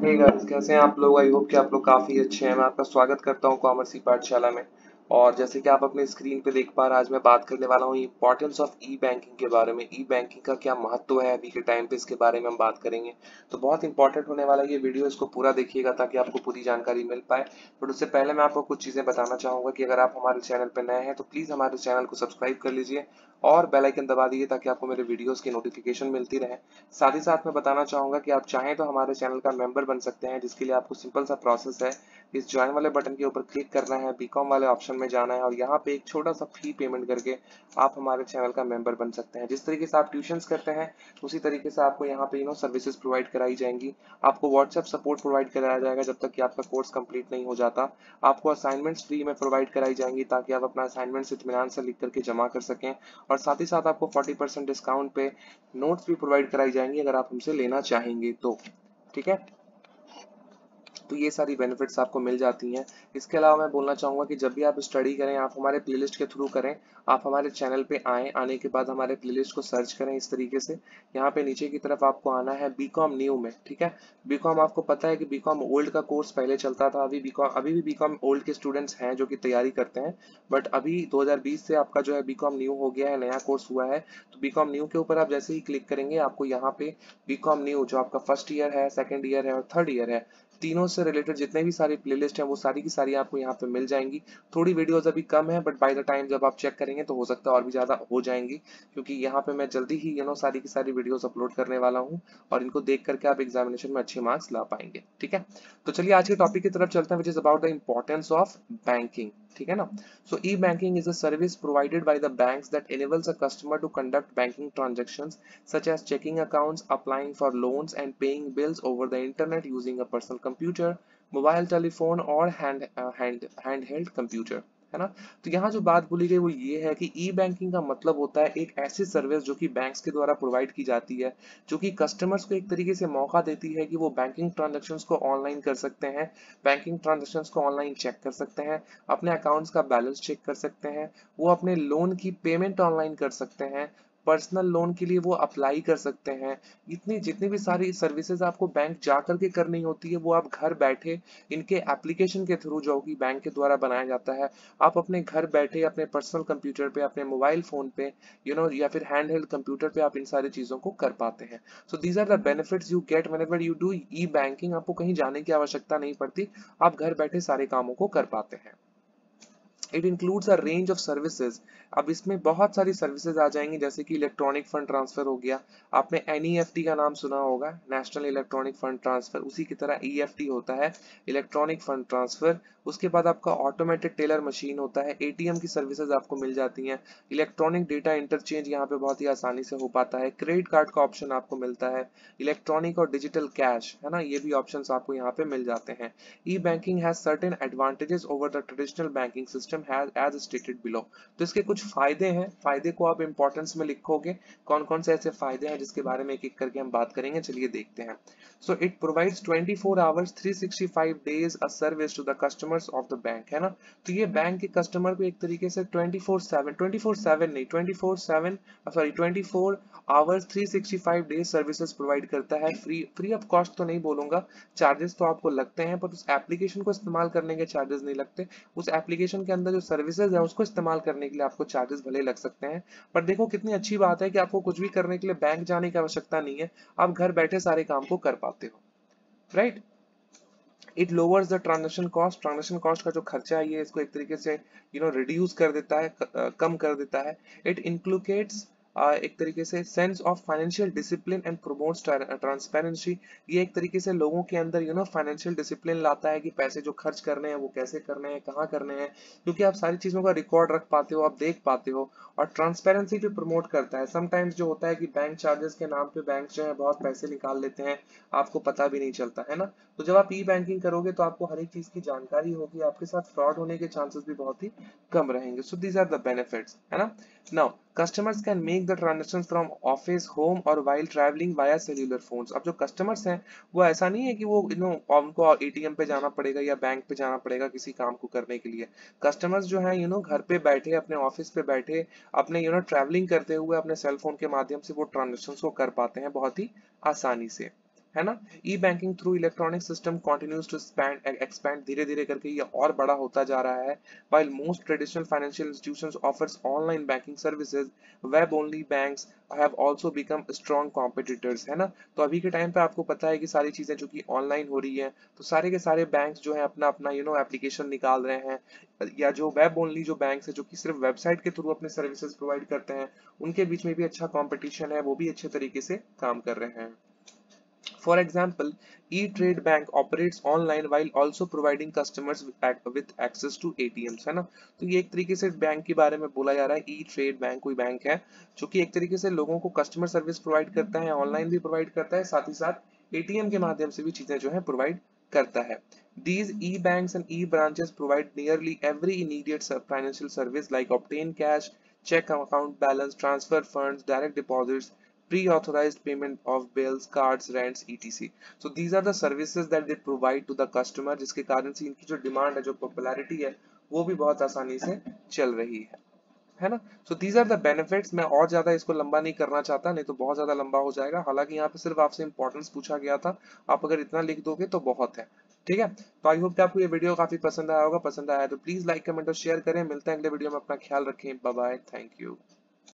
हे guys, कैसे हैं आप लोग? आई होप कि आप लोग काफ़ी अच्छे हैं। मैं आपका स्वागत करता हूँ कॉमर्स की पाठशाला में। और जैसे कि आप अपने स्क्रीन पे देख पा रहे हैं, आज मैं बात करने वाला हूँ इंपॉर्टेंस ऑफ़ ई बैंकिंग के बारे में। ई बैंकिंग का क्या महत्व है? अभी के टाइम पे इसके बारे में हम बात करेंगे। तो बहुत इंपॉर्टेंट होने वाला ये वीडियो इसको पूरा देखिएगा ताकि आपको पूरी जानकारी मिल पाए। बट उससे पहले मैं आपको कुछ चीज़ें बताना चाहूँगा कि अगर आप हमारे चैनल पर नए हैं तो प्लीज़ हमारे चैनल को सब्सक्राइब कर लीजिए और बेल आइकन दबा दीजिए ताकि आपको मेरे वीडियोस की नोटिफिकेशन मिलती रहे। साथ ही साथ मैं बताना चाहूँगा कि आप चाहें तो हमारे चैनल का मेंबर बन सकते हैं, जिसके लिए आपको सिंपल सा प्रोसेस है। इस ज्वाइन वाले बटन के ऊपर क्लिक करना है बीकॉम वाले ऑप्शन में जाना है और यहाँ पे एक छोटा सा फ़ी पेमेंट करके आप हमारे चैनल का मेंबर बन सकते हैं। जिस तरीके से आप ट्यूशन करते हैं, उसी तरीके से आपको यहाँ पे यू नो सर्विसेज़ प्रोवाइड कराई जाएँगी। आपको व्हाट्सएप सपोर्ट प्रोवाइड कराया जाएगा जब तक कि आपका कोर्स कंप्लीट नहीं हो जाता। आपको असाइनमेंट्स फ्री में प्रोवाइड कराई जाएँगी ताकि आप अपना असाइनमेंट्स इतमान से लिख करके जमा कर सकें। और साथ ही साथ आपको 40% डिस्काउंट पे नोट्स भी प्रोवाइड कराई जाएँगी अगर आप हमसे लेना चाहेंगे तो। ठीक है? तो ये सारी बेनिफिट्स आपको मिल जाती हैं। इसके अलावा मैं बोलना चाहूँगा कि जब भी आप स्टडी करें, आप हमारे प्लेलिस्ट के थ्रू करें, आप हमारे चैनल पे आएँ, आने के बाद हमारे प्लेलिस्ट को सर्च करें इस तरीके से। यहाँ पे नीचे की तरफ़ आपको आना है बीकॉम न्यू में, ठीक है? बीकॉम आपको पता है कि बीकॉम ओल्ड का कोर्स पहले चलता था, अभी बीकॉम अभी भी बीकॉम ओल्ड के स्टूडेंट्स हैं जो कि तैयारी करते हैं। बट अभी 2020 से आपका जो है बीकॉम न्यू हो गया है, नया कोर्स हुआ है। तो बीकॉम न्यू के ऊपर आप जैसे ही क्लिक करेंगे, आपको यहाँ पे बीकॉम न्यू जो आपका फ़र्स्ट ईयर है सेकेंड ईयर है और थर्ड ईयर है तीनों से रिलेटेड जितने भी सारी प्लेलिस्ट हैं, वो सारी की सारी आपको यहाँ पे मिल जाएँगी। थोड़ी वीडियोस अभी कम है बट बाय द टाइम जब आप चेक करेंगे तो हो सकता है और भी ज़्यादा हो जाएँगी। क्योंकि यहाँ पे मैं जल्दी ही यू नो सारी की सारी वीडियोस अपलोड करने वाला हूँ और इनको देख करके आप एग्जामिनेशन में अच्छे मार्क्स ला पाएँगे, ठीक है? तो चलिए आज के टॉपिक की तरफ़ चलते हैं which is about the importance of banking ठीक है ना? So e banking is a service provided by the banks that a customer to conduct banking transactions, such as checking accounts, applying for loans, and paying bills over the internet using a personal computer mobile telephone or hand uh, hand handheld computer है ना? तो यहाँ जो बात बोली गई वो ये है कि ई बैंकिंग का मतलब होता है एक ऐसी सर्विस जो कि बैंक्स के द्वारा प्रोवाइड की जाती है जो कि कस्टमर्स को एक तरीके से मौका देती है कि वो बैंकिंग ट्रांजेक्शन को ऑनलाइन कर सकते हैं बैंकिंग ट्रांजेक्शन को ऑनलाइन चेक कर सकते हैं अपने अकाउंट्स का बैलेंस चेक कर सकते हैं वो अपने लोन की पेमेंट ऑनलाइन कर सकते हैं पर्सनल लोन के लिए वो अप्लाई कर सकते हैं। इतनी, जितनी भी सारी सर्विसेज़ आपको बैंक जा करके करनी होती है, वो आप घर बैठे इनके एप्लीकेशन के थ्रू जो कि बैंक के द्वारा बनाया जाता है, आप अपने घर बैठे, अपने पर्सनल कंप्यूटर पे, अपने मोबाइल फ़ोन पे यू नो या फिर हैंड हेल्ड कंप्यूटर पे आप इन सारी चीज़ों को कर पाते हैं। So these are the benefits you get whenever you do e banking आपको कहीं जाने की आवश्यकता नहीं पड़ती, आप घर बैठे सारे कामों को कर पाते हैं। It includes a range of services अब इसमें बहुत सारी सर्विसेज़ आ जाएँगी, जैसे कि इलेक्ट्रॉनिक फंड ट्रांसफ़र हो गया। आपने एनईएफटी का नाम सुना होगा नेशनल इलेक्ट्रॉनिक फंड ट्रांसफ़र उसी की तरह ईएफटी होता है इलेक्ट्रॉनिक फंड ट्रांसफ़र उसके बाद आपका ऑटोमेटेड टेलर मशीन होता है एटीएम की सर्विसेज़ आपको मिल जाती हैं। इलेक्ट्रॉनिक डेटा इंटरचेंज यहाँ पे बहुत ही आसानी से हो पाता है। क्रेडिट कार्ड का ऑप्शन आपको मिलता है। इलेक्ट्रॉनिक और डिजिटल कैश है ना? ये भी ऑप्शन आपको यहाँ पे मिल जाते हैं। E banking has certain advantages over the traditional banking system has as stated below तो इसके कुछ फ़ायदे हैं। फ़ायदे को आप इंपॉर्टेंस में लिखोगे। कौन कौन से ऐसे फ़ायदे हैं जिसके बारे में एक एक करके हम बात करेंगे? चलिए देखते हैं। So it provides 24 hours 365 days a service to the customers of the bank है ना? तो ये बैंक के कस्टमर को एक तरीके से 24/7 24/7 नहीं 24/7 sorry 24 hours 365 days services provide करता है फ्री फ्री ऑफ़ कॉस्ट तो नहीं बोलूँगा। चार्जेस तो आपको लगते हैं पर उस एप्लीकेशन को इस्तेमाल करने के चार्जेस नहीं लगते। उस एप्लीकेशन के अंदर जो सर्विसेज़ है, उसको इस्तेमाल करने के लिए आपको चार्जेस भले लग सकते हैं। पर देखो कितनी अच्छी बात है कि आपको कुछ भी करने के लिए बैंक जाने की आवश्यकता नहीं है। आप घर बैठे सारे काम को कर पाते हो। Right it lowers the transaction cost transaction cost का जो खर्चा है, ये इसको एक तरीके से यू नो रिड्यूस कर देता है कम कर देता है। इट इंक्लूकेट्स एक तरीके से sense of financial discipline and promotes transparency ये एक तरीके से लोगों के अंदर यू नो फाइनेंशियल डिसिप्लिन लाता है कि पैसे जो खर्च करने हैं, वो कैसे करने हैं, कहाँ करने हैं, क्योंकि आप सारी चीज़ों का रिकॉर्ड रख पाते हो, आप देख पाते हो और ट्रांसपेरेंसी भी प्रमोट करता है। समटाइम्स जो होता है कि बैंक चार्जेस के नाम पे बैंक जो है, बहुत पैसे निकाल लेते हैं, आपको पता भी नहीं चलता, है ना? तो जब आप ई बैंकिंग करोगे तो आपको हर एक चीज़ की जानकारी होगी, आपके साथ फ्रॉड होने के चांसेस भी बहुत ही कम रहेंगे। So these are the benefits है ना? Now customers can make the transaction from office home और while travelling via cellular phone अब जो कस्टमर्स हैं, वो ऐसा नहीं है कि वो यू नो उनको ए टी एम पे जाना पड़ेगा या बैंक पे जाना पड़ेगा किसी काम को करने के लिए। कस्टमर्स जो है यू नो घर पे बैठे, अपने ऑफ़िस पे बैठे, अपने यू नो ट्रैवलिंग करते हुए अपने सेल फ़ोन के माध्यम से वो ट्रांजेक्शन को कर पाते हैं बहुत ही आसानी से। है ना? E banking through electronic system continues to expand expand धीरे धीरे करके ये और बड़ा होता जा रहा है। While most traditional financial institutions offers online banking services, web only banks have also become strong competitors, है ना? तो अभी के टाइम पे आपको पता है कि सारी चीज़ें जो कि ऑनलाइन हो रही है तो सारे के सारे बैंक जो है अपना अपना यू नो एप्लीकेशन निकाल रहे हैं। या जो वेब ओनली जो बैंक है, जो कि सिर्फ़ वेबसाइट के थ्रू अपने सर्विसेज़ प्रोवाइड करते हैं, उनके बीच में भी अच्छा कॉम्पिटिशन है, वो भी अच्छे तरीके से काम कर रहे हैं। For example, E-Trade Bank operates online while also providing customers with access to ATMs है ना तो ये एक तरीके से बैंक के बारे में बोला जा रहा है E-Trade Bank कोई बैंक है जो कि एक तरीके से लोगों को कस्टमर सर्विस प्रोवाइड करता है ऑनलाइन भी प्रोवाइड करता है साथ ही साथ एटीएम के माध्यम से भी चीज़ें जो है प्रोवाइड करता है These e-banks and e-branches provide nearly every immediate financial service like obtain cash, check account balance, transfer funds, direct deposits, pre-authorized payment of bills, cards, rents, etc. So these are the services that they provide to the customer जिसके कारण से इनकी जो demand है जो popularity है वो भी बहुत आसानी से चल रही है। है ना? So these are the benefits मैं और ज़्यादा इसको लंबा नहीं करना चाहता नहीं तो बहुत ज़्यादा लंबा हो जाएगा। हालाँकि यहाँ पे सिर्फ़ आपसे इंपॉर्टेंस पूछा गया था। आप अगर इतना लिख दोगे तो बहुत है। ठीक है? तो आई होप कि आपको ये वीडियो काफ़ी पसंद आया होगा। पसंद आया तो प्लीज़ लाइक कमेंट और शेयर करें। मिलते हैं अगले वीडियो में। अपना ख्याल रखें। Bye bye thank you